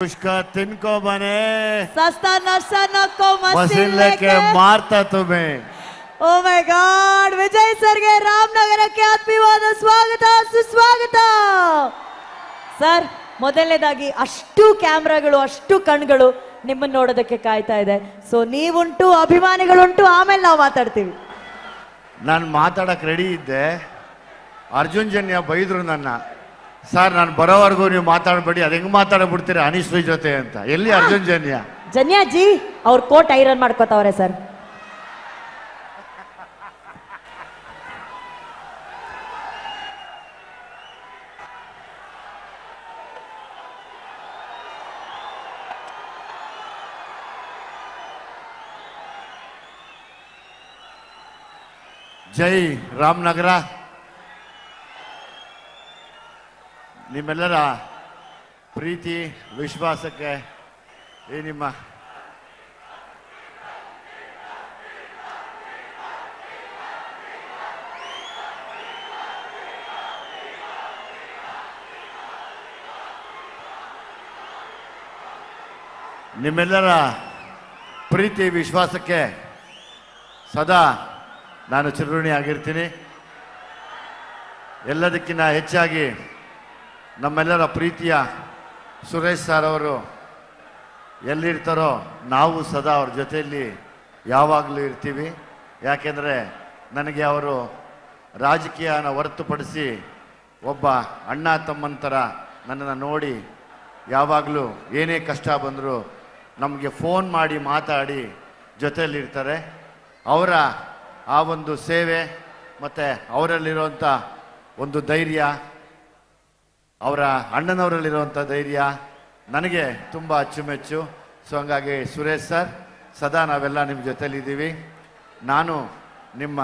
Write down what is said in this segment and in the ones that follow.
उसका तिनको बने सस्ता नशा नको मसीन मशीन लेके लेके मारता तुम्हें ಓ ಮೈ ಗಾಡ್ ವಿಜಯ್ ಸರ್ಗೆ ರಾಮನಗರಕ್ಕೆ ಆತ್ಮೀಯವಾದ ಸ್ವಾಗತ ಸುಸ್ವಾಗತ ಸರ್ ಮೊದಲನೇದಾಗಿ ಅಷ್ಟು ಕ್ಯಾಮ್ರಾಗಳು ಅಷ್ಟು ಕಣ್ಗಳು ನಿಮ್ಮನ್ನ ನೋಡೋದಕ್ಕೆ ಕಾಯ್ತಾ ಇದೆ ಸೊ ನೀವುಂಟು ಅಭಿಮಾನಿಗಳುಂಟು ಆಮೇಲೆ ನಾವು ಮಾತಾಡ್ತೀವಿ ನಾನು ಮಾತಾಡಕ್ ರೆಡಿ ಇದ್ದೆ ಅರ್ಜುನ್ ಜನ್ಯ ಬೈದ್ರು ನನ್ನ ಸರ್ ನಾನು ಬರೋವರೆಗೂ ನೀವು ಮಾತಾಡಬೇಡಿ. ಅದು ಹೆಂಗ್ ಮಾತಾಡ್ಬಿಡ್ತೀರಾ? ಅನಿಶ್ರೀ ಜೊತೆ ಅಂತ. ಎಲ್ಲಿ ಅರ್ಜುನ್ ಜನ್ಯ? ಜನ್ಯಾಜಿ ಅವ್ರ ಕೋಟ್ ಐರನ್ ಮಾಡ್ಕೋತಾವ್ರೆ ಸರ್ ಜೈ ರಾಮನಗರ. ನಿಮ್ಮೆಲ್ಲರ ಪ್ರೀತಿ ವಿಶ್ವಾಸಕ್ಕೆ ಈ ನಿಮ್ಮ ನಿಮ್ಮೆಲ್ಲರ ಪ್ರೀತಿ ವಿಶ್ವಾಸಕ್ಕೆ ಸದಾ ನಾನು ಚಿರುಣಿ ಆಗಿರ್ತೀನಿ ಎಲ್ಲದಕ್ಕಿಂತ ಹೆಚ್ಚಾಗಿ ನಮ್ಮೆಲ್ಲರ ಪ್ರೀತಿಯ ಸುರೇಶ್ ಸರ್ ಅವರು ಎಲ್ಲಿರ್ತಾರೋ ನಾವು ಸದಾ ಅವ್ರ ಜೊತೆಯಲ್ಲಿ ಯಾವಾಗಲೂ ಇರ್ತೀವಿ. ಯಾಕೆಂದರೆ ನನಗೆ ಅವರು ರಾಜಕೀಯನ ಹೊರತುಪಡಿಸಿ ಒಬ್ಬ ಅಣ್ಣ ತಮ್ಮನ ಥರ ನನ್ನನ್ನು ನೋಡಿ ಯಾವಾಗಲೂ ಏನೇ ಕಷ್ಟ ಬಂದರೂ ನಮಗೆ ಫೋನ್ ಮಾಡಿ ಮಾತಾಡಿ ಜೊತೆಯಲ್ಲಿರ್ತಾರೆ. ಅವರ ಆ ಒಂದು ಸೇವೆ ಮತ್ತು ಅವರಲ್ಲಿರುವಂಥ ಒಂದು ಧೈರ್ಯ ಅವರ ಅಣ್ಣನವರಲ್ಲಿರುವಂಥ ಧೈರ್ಯ ನನಗೆ ತುಂಬ ಅಚ್ಚುಮೆಚ್ಚು. ಸೊ ಹಂಗಾಗಿ ಸುರೇಶ್ ಸರ್, ಸದಾ ನಾವೆಲ್ಲ ನಿಮ್ಮ ಜೊತೇಲಿದ್ದೀವಿ. ನಾನು ನಿಮ್ಮ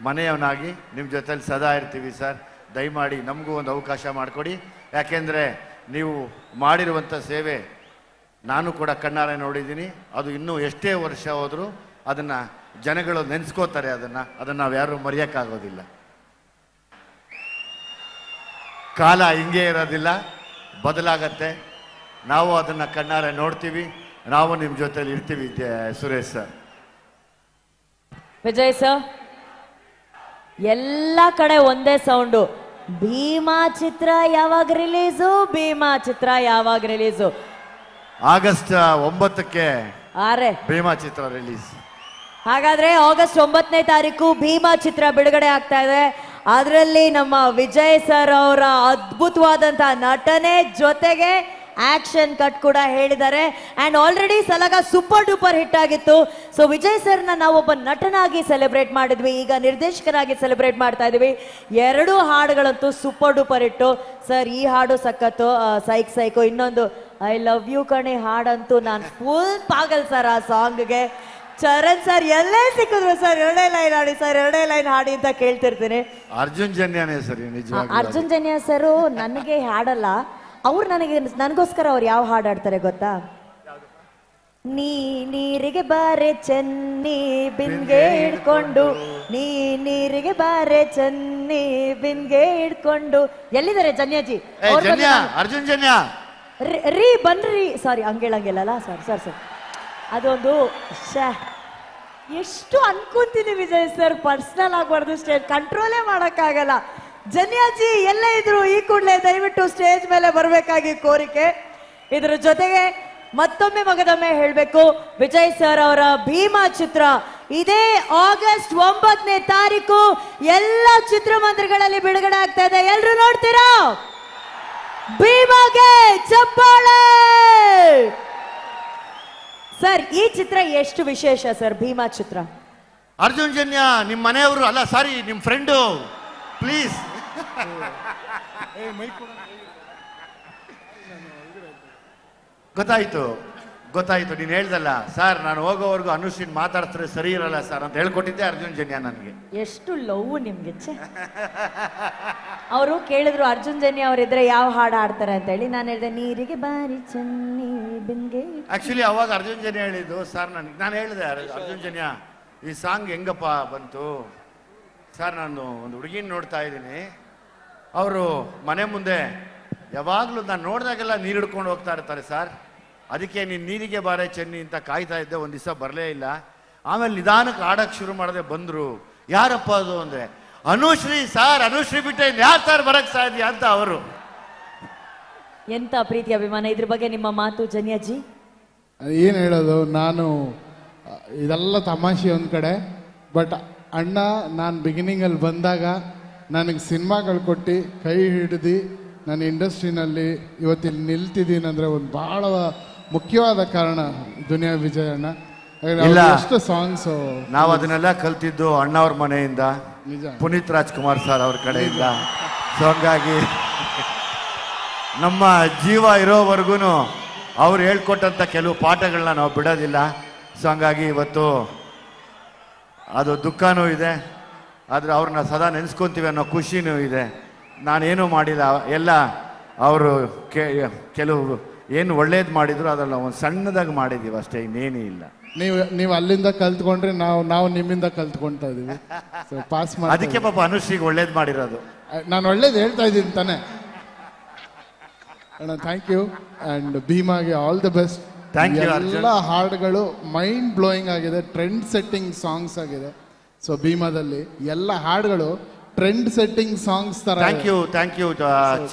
ಮನೆಯವನಾಗಿ ನಿಮ್ಮ ಜೊತೇಲಿ ಸದಾ ಇರ್ತೀವಿ ಸರ್. ದಯಮಾಡಿ ನಮಗೂ ಒಂದು ಅವಕಾಶ ಮಾಡಿಕೊಡಿ. ಯಾಕೆಂದರೆ ನೀವು ಮಾಡಿರುವಂಥ ಸೇವೆ ನಾನು ಕೂಡ ಕಣ್ಣಾರೆ ನೋಡಿದ್ದೀನಿ. ಅದು ಇನ್ನೂ ಎಷ್ಟೇ ವರ್ಷ ಹೋದರೂ ಅದನ್ನು ಜನಗಳು ನೆನೆಸ್ಕೋತಾರೆ ಅದನ್ನು. ಅದನ್ನು ನಾವು ಯಾರೂ ಮರೆಯೋಕ್ಕಾಗೋದಿಲ್ಲ. ಕಾಲ ಹಿಂಗೆ ಇರೋದಿಲ್ಲ ಬದಲಾಗತ್ತೆ. ನಾವು ಅದನ್ನು ಕಣ್ಣಾರೆ ನೋಡ್ತೀವಿ ನಾವು ನಿಮ್ಮ ಜೊತೆಲಿ ಇರ್ತೀವಿ ಸುರೇಶ್ ಸರ್. ವಿಜಯ್ ಸರ್ ಎಲ್ಲ ಕಡೆ ಒಂದೇ ಸೌಂಡು. ಭೀಮಾ ಚಿತ್ರ ಯಾವಾಗ ರಿಲೀಸು ಭೀಮಾ ಚಿತ್ರ ಯಾವಾಗ ರಿಲೀಸು? ಆಗಸ್ಟ್ ಒಂಬತ್ತಕ್ಕೆ ಆರೆ. ಭೀಮಾ ಚಿತ್ರ ರಿಲೀಸ್. ಹಾಗಾದ್ರೆ ಆಗಸ್ಟ್ ಒಂಬತ್ತನೇ ತಾರೀಕು ಭೀಮಾ ಚಿತ್ರ ಬಿಡುಗಡೆ ಆಗ್ತಾ ಇದೆ. ಅದರಲ್ಲಿ ನಮ್ಮ ವಿಜಯ್ ಸರ್ ಅವರ ಅದ್ಭುತವಾದಂತ ನಟನೆ ಜೊತೆಗೆ ಆಕ್ಷನ್ ಕಟ್ ಕೂಡ ಹೇಳಿದ್ದಾರೆ. And already Salaga super duper hit ಆಗಿತ್ತು. ಸೊ ವಿಜಯ್ ಸರ್ನ ನಾವೊಬ್ಬ ನಟನಾಗಿ ಸೆಲೆಬ್ರೇಟ್ ಮಾಡಿದ್ವಿ. ಈಗ ನಿರ್ದೇಶಕರಾಗಿ ಸೆಲೆಬ್ರೇಟ್ ಮಾಡ್ತಾ ಇದೀವಿ. ಎರಡು ಹಾಡುಗಳಂತೂ ಸೂಪರ್ ಡೂಪರ್ ಹಿಟ್ಟು. ಸರ್ ಈ ಹಾಡು ಸಖತ್ತು ಸೈಕ್ ಸೈಕು ಇನ್ನೊಂದು ಐ ಲವ್ ಯು ಕಣೆ ಹಾಡಂತೂ ನಾನು ಫುಲ್ ಪಾಗಲ್ ಸರ್ ಆ ಸಾಂಗ್ಗೆ ಚರಣ್ ಸರ್ ಎಲ್ಲೇ ಸಿಕ್ಕಿದ್ರು ಸರ್ ಎರಡೇ ಲೈನ್ ಹಾಡಿ ಸರ್ ಎರಡೇ ಲೈನ್ ಹಾಡಿ ಅಂತ ಕೇಳ್ತಿರ್ತೀನಿ. ಅರ್ಜುನ್ ಜನ್ಯಾನೇ ಸರ್ ನಿಜವಾಗಿ ಅರ್ಜುನ್ ಜನ್ಯ ಸರ್ ನನಗೆ ಹಾಡಲ್ಲ. ಅವ್ರು ನನಗೆ ನನಗೋಸ್ಕರ ಅವ್ರು ಯಾವ ಹಾಡು ಹಾಡ್ತಾರೆ ಗೊತ್ತಾ? ನೀ ನೀರಿಗೆ ಬಾರೆ ಚೆನ್ನಿ ಬಿಂದ್ಗೆ ಹಿಡ್ಕೊಂಡು ನೀ ನೀರಿಗೆ ಬಾರೆ ಚೆನ್ನಿ ಬಿಂದ್ಗೆ ಹಿಡ್ಕೊಂಡು. ಎಲ್ಲಿದ್ದಾರೆ ಜನ್ಯಾಜಿ? ಏ ಅವ್ರ್ ಜನ್ಯ ಬಂದ್ರು- ಅರ್ಜುನ್ ಜನ್ಯ. ರೀ- ರೀ ಬನ್ರಿ. ಸಾರಿ ಹಂಗೇಳಂಗಿಲ್ಲಲ್ಲ? ಸರ್ ಸರ್ ಸರ್ ಅದೊಂದು ಎಷ್ಟು ಅನ್ಕೊಂತೀನಿ ವಿಜಯ್ ಸರ್ ಪರ್ಸನಲ್ ಆಗಬಾರ್ದು ಸ್ಟೇಜ್ ಕಂಟ್ರೋಲೇ ಮಾಡೋಕ್ಕಾಗಲ್ಲ. ಜನ್ಯಾಜಿ ಎಲ್ಲ ಇದ್ರು ಈ ಕೂಡಲೇ ದಯವಿಟ್ಟು ಸ್ಟೇಜ್ ಮೇಲೆ ಬರಬೇಕಾಗಿ ಕೋರಿಕೆ. ಇದರ ಜೊತೆಗೆ ಮತ್ತೊಮ್ಮೆ ಮಗದೊಮ್ಮೆ ಹೇಳಬೇಕು, ವಿಜಯ್ ಸರ್ ಅವರ ಭೀಮಾ ಚಿತ್ರ. ಇದೇ ಆಗಸ್ಟ್ ಒಂಬತ್ತನೇ ತಾರೀಕು ಎಲ್ಲ ಚಿತ್ರಮಂದಿರಗಳಲ್ಲಿ ಬಿಡುಗಡೆ ಆಗ್ತಾ ಇದೆ. ಎಲ್ರು ನೋಡ್ತೀರಾ? ಭೀಮಾಗೆ ಚಪ್ಪಾಳೆ! ಸರ್ ಈ ಚಿತ್ರ ಎಷ್ಟು ವಿಶೇಷ ಸರ್ ಭೀಮಾ ಚಿತ್ರ? ಅರ್ಜುನ್ ಜನ್ಯ ನಿಮ್ಮ ಮನೆಯವರು ಅಲ್ಲ ಸಾರಿ ನಿಮ್ಮ ಫ್ರೆಂಡು ಪ್ಲೀಸ್ ಗೊತ್ತಾಯ್ತು ಗೊತ್ತಾಯ್ತು ನೀನು ಹೇಳ್ದಲ್ಲ. ಸರ್ ನಾನು ಹೋಗೋವರೆಗೂ ಅನುಶ್ರೀನ್ ಮಾತಾಡ್ತಾರೆ ಸರಿ ಇರಲ್ಲ ಸರ್ ಅಂತ ಹೇಳ್ಕೊಟ್ಟಿದ್ದೆ ಅರ್ಜುನ್ ಜನ್ಯ ನನಗೆ. ಎಷ್ಟು ಲವ್ ನಿಮ್ಗೆ ಛೆ. ಅವರು ಕೇಳಿದ್ರು, ಅರ್ಜುನ್ ಜನ್ಯ ಇದ್ರೆ ಯಾವ ಹಾಡು ಹಾಡ್ತಾರೆ? ಅಂತ ಹೇಳಿ, ನಾನು ಹೇಳಿದೆ, ನೀರಿಗೆ ಬಾರಿ ಚನ್ನಿ ಬಿಂಗೆ ಆಕ್ಚುಲಿ ಅವಾಗ ಅರ್ಜುನ್ ಜನ್ಯ ಹೇಳಿದ್ದು, ಸರ್, ನನಗೆ ನಾನು ಹೇಳಿದೆ, ಅರ್- ಅರ್ಜುನ್ ಜನ್ಯ, ಈ ಸಾಂಗ್ ಹೆಂಗಪ್ಪ ಬಂತು? ಸರ್, ನಾನು ಒಂದು ಹುಡುಗಿನ ನೋಡ್ತಾ ಇದ್ದೀನಿ. ಅವರು ಮನೆ ಮುಂದೆ ಯಾವಾಗಲೂ ನಾನು ನೋಡಿದಾಗೆಲ್ಲ ನೀರು ಹಿಡ್ಕೊಂಡು ಹೋಗ್ತಾ ಇರ್ತಾರೆ, ಸರ್. ಅದಕ್ಕೆ ನೀನು ನೀರಿಗೆ ಬಾರೆ ಚೆನ್ನಿ ಅಂತ ಕಾಯ್ತಾ ಇದ್ದೆ, ಒಂದು ದಿವಸ ಬರಲೇ ಇಲ್ಲ. ಆಮೇಲೆ ನಿಧಾನಕ್ಕೆ ಆಡೋಕ್ಕೆ ಶುರು ಮಾಡಿದೆ ಬಂದರು. ಯಾರಪ್ಪ ಅದು ಅಂದರೆ ಅನುಶ್ರೀ ಸಾರ್ ಅನುಶ್ರೀ ಬಿಟ್ಟೆ ಯಾರು ಸರ್ ಬರಕ್ ಸಾಧ್ಯ ಅಂತ ಅವರು. ಎಂತ ಪ್ರೀತಿ ಅಭಿಮಾನ? ಇದ್ರ ಬಗ್ಗೆ ನಿಮ್ಮ ಮಾತು ಜನಿಯಾಜಿ? ಏನು ಹೇಳೋದು ನಾನು ಆ, ಇದೆಲ್ಲ ತಮಾಷೆ ಒಂದು ಕಡೆ ಬಟ್ ಅಣ್ಣ ನಾನು ಬಿಗಿನಿಂಗಲ್ಲಿ ಬಂದಾಗ ನನಗೆ ಸಿನಿಮಾಗಳು ಕೊಟ್ಟು ಕೈ ಹಿಡಿದು ನಾನು ಇಂಡಸ್ಟ್ರಿನಲ್ಲಿ ಇವತ್ತಿಲ್ಲಿ ನಿಲ್ತಿದ್ದೀನಿ ಅಂದರೆ ಒಂದು ಭಾಳ ಮುಖ್ಯವಾದ ಕಾರಣ ದುನಿಯಾ ವಿಜಯ್ ಅಣ್ಣ ಯಾಕಂದ್ರೆ ಅವ್ರು ಇಲ್ಲ. ಎಷ್ಟು ಸಾಂಗ್ಸು ನಾವು ಅದನ್ನೆಲ್ಲ ಕಲ್ತಿದ್ದು ಅಣ್ಣವ್ರ ಮನೆಯಿಂದ. ಪುನೀತ್ ರಾಜ್ಕುಮಾರ್ ಸರ್ ಅವ್ರ ಕಡೆಯಿಂದ. ಸೊ ಹಂಗಾಗಿ ನಮ್ಮ ಜೀವ ಇರೋವರೆಗೂ ಅವ್ರು ಹೇಳ್ಕೊಟ್ಟಂಥ ಕೆಲವು ಪಾಠಗಳನ್ನ ನಾವು ಬಿಡೋದಿಲ್ಲ. ಸೊ ಹಂಗಾಗಿ ಇವತ್ತು ಅದು ದುಃಖನೂ ಇದೆ. ಆದರೆ ಅವ್ರನ್ನ ಸದಾ ನೆನೆಸ್ಕೊತೀವಿ ಅನ್ನೋ ಖುಷಿನೂ ಇದೆ. ನಾನೇನೂ ಮಾಡಿಲ್ಲ. ಎಲ್ಲ ಅವರು ಕೆಲವು ಏನು ಒಳ್ಳೇದು ಮಾಡಿದ್ರು, ಅದರಲ್ಲಿ ಒಂದು ಸಣ್ಣದಾಗಿ ಮಾಡಿದ್ದೀವಿ ಅಷ್ಟೇ, ಇನ್ನೇನೂ ಇಲ್ಲ. ನೀವು ನೀವು ಅಲ್ಲಿಂದ ಕಲ್ತ್ಕೊಂಡ್ರೆ ನಾವು ನಾವು ನಿಮ್ಮಿಂದ ಕಲ್ತ್ಕೊಂತಾ ಇದೀವಿ. ಪಾಸ್ ಪಾಸ್ ಅದಕ್ಕೆ ಮಾಡಿ ಪಾಪ ಅನುಶ್ರೀಗೆ ಒಳ್ಳೇದು ಮಾಡಿರೋದು. ನಾನು ಒಳ್ಳೇದು ಹೇಳ್ತಾ ಇದ್ದೀನಿ ತಾನೆ. ಅಣ್ಣ thank you and ಭೀಮಾಗೆ all the best thank you. ಎಲ್ಲ ಹಾಡುಗಳು ಮೈಂಡ್ ಬ್ಲೋಯಿಂಗ್ ಆಗಿದೆ ಟ್ರೆಂಡ್ ಸೆಟ್ಟಿಂಗ್ ಸಾಂಗ್ಸ್ ಆಗಿದೆ. ಸೊ ಭೀಮಾದಲ್ಲಿ ಎಲ್ಲ ಹಾಡುಗಳು ಟ್ರೆಂಡ್ ಸೆಟ್ಟಿಂಗ್ ಸಾಂಗ್ಸ್ ತರ ಥ್ಯಾಂಕ್ ಯು ಥ್ಯಾಂಕ್ ಯು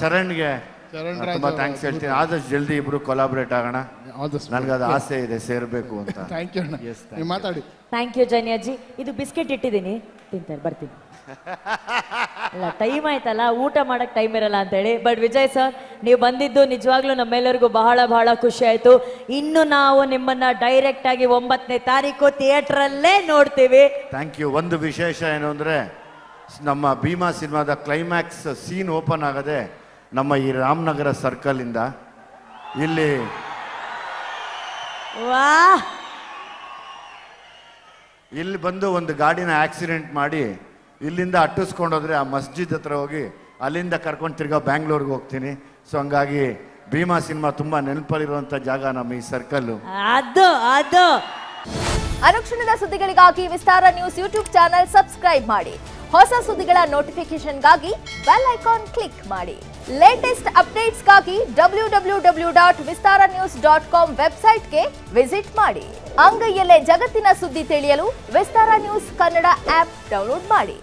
ಚರಣ್ಗೆ ಚರಣ್ ತುಂಬಾ ಥ್ಯಾಂಕ್ಸ್ ಹೇಳ್ತೀನಿ. ಆದಷ್ಟು ಜಲ್ದಿ ಇಬ್ರು ಕೊಲಾಬ್ರೇಟ್ ಆಗೋಣ. ನನಗೆ ಅದು ಆಸೆ ಇದೆ ಸೇರಬೇಕು ಅಂತ. ಥ್ಯಾಂಕ್ ಯು ಅಣ್ಣ. ನೀವು ಮಾತಾಡಿ. ಥ್ಯಾಂಕ್ ಯು ಜನಿಯಾಜಿ. ಇದು ಬಿಸ್ಕೆಟ್ ಇಟ್ಟಿದ್ದೀನಿ. ತಿಂತಾರೆ ಬರ್ತೀನಿ. ಅಲ್ಲ ಟೈಮ್ ಆಯ್ತಲ್ಲ ಊಟ ಮಾಡಕ್ ಟೈಮ್ ಇರಲ್ಲ ಅಂತೇಳಿ. ಬಟ್ ವಿಜಯ್ ಸರ್ ನೀವು ಬಂದಿದ್ದು ನಿಜವಾಗ್ಲೂ ನಮ್ಮೆಲ್ಲರಿಗೂ ಬಹಳ ಬಹಳ ಖುಷಿ ಆಯ್ತು. ಇನ್ನು ನಾವು ನಿಮ್ಮನ್ನ ಡೈರೆಕ್ಟ್ ಆಗಿ ಒಂಬತ್ತನೇ ತಾರೀಕು ಥಿಯೇಟರ್ ಅಲ್ಲೇ ನೋಡ್ತೀವಿ. ಥ್ಯಾಂಕ್ ಯು ಒಂದು ವಿಶೇಷ ಏನು ಅಂದ್ರೆ ನಮ್ಮ ಭೀಮಾ ಸಿನಿಮಾದ ಕ್ಲೈಮ್ಯಾಕ್ಸ್ ಸೀನ್ ಓಪನ್ ಆಗದೆ ನಮ್ಮ ಈ ರಾಮನಗರ ಸರ್ಕಲಿಂದ ಇಲ್ಲಿ ವಾ. ಇಲ್ಲಿ ಬಂದು ಒಂದು ಗಾಡಿನ ಆಕ್ಸಿಡೆಂಟ್ ಮಾಡಿ ಇಲ್ಲಿಂದ ಅಟ್ಟಿಸ್ಕೊಂಡೋದ್ರೆ ಆ ಮಸ್ಜಿದ್ ಹತ್ರ ಹೋಗಿ ಅಲ್ಲಿಂದ ಕರ್ಕೊಂಡು ತಿರ್ಗಾ ಬ್ಯಾಂಗ್ಳೂರ್ಗೆ ಹೋಗ್ತೀನಿ. ಸೊ ಹಂಗಾಗಿ ಭೀಮಾ ಸಿನಿಮಾ ತುಂಬಾ ನೆನಪಲ್ಲಿರುವಂತ ಜಾಗ ನಮ್ಮ ಈ ಸರ್ಕಲ್ಲು ಅದು ಅದು. ಅನುಕ್ಷಣದ ಸುದ್ದಿಗಳಿಗಾಗಿ Vistara news YouTube channel subscribe ಮಾಡಿ. ಹೊಸ ಸುದ್ದಿಗಳ ನೋಟಿಫಿಕೇಶನ್ಗಾಗಿ ಬೆಲ್ ಐಕಾನ್ ಕ್ಲಿಕ್ ಮಾಡಿ. Latest ಅಪ್ಡೇಟ್ಸ್ಗಾಗಿ W W W dot Vistara news dot com ವೆಬ್ಸೈಟ್ಗೆ ವಿಸಿಟ್ ಮಾಡಿ. ಅಂಗೈಯಲ್ಲೇ ಜಗತ್ತಿನ ಸುದ್ದಿ ತಿಳಿಯಲು Vistara news Kannada app download ಮಾಡಿ.